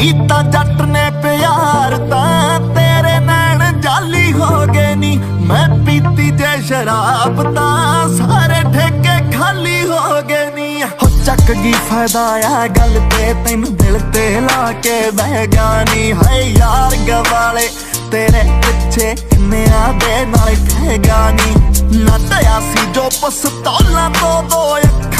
ਕੀਤਾ ਜੱਟ ਨੇ ਪਿਆਰ ਤਾਂ ਤੇਰੇ ਨੈਣ ਜਾਲੀ ਹੋ ਗਏ ਨੀ। ਮੈਂ ਪੀਤੀ ਜੇ ਸ਼ਰਾਬ ਤਾਂ ਸਾਰੇ ਠੇਕੇ ਖਾਲੀ ਹੋ ਗਏ ਨੀ। ਹੋ ਚੱਕ ਗਈ ਫਾਇਦਾ ਆ ਗੱਲ ਤੇ, ਤੈਨੂੰ ਦਿਲ ਤੇ ਲਾ ਕੇ ਬਹਿ ਜਾਨੀ ਹੈ ਯਾਰ ਗਵਾਲੇ, ਤੇਰੇ ਪਿੱਛੇ ਕਿੰਨਿਆਂ ਦੇ ਨਾਲ ਠਹਿਗਾ ਨੀ। ਨੱਟਿਆ ਸੀ ਜੋ ਪਸਤੌਲਾਂ ਤੋਂ ਦੋ ਅੱਖਾਂ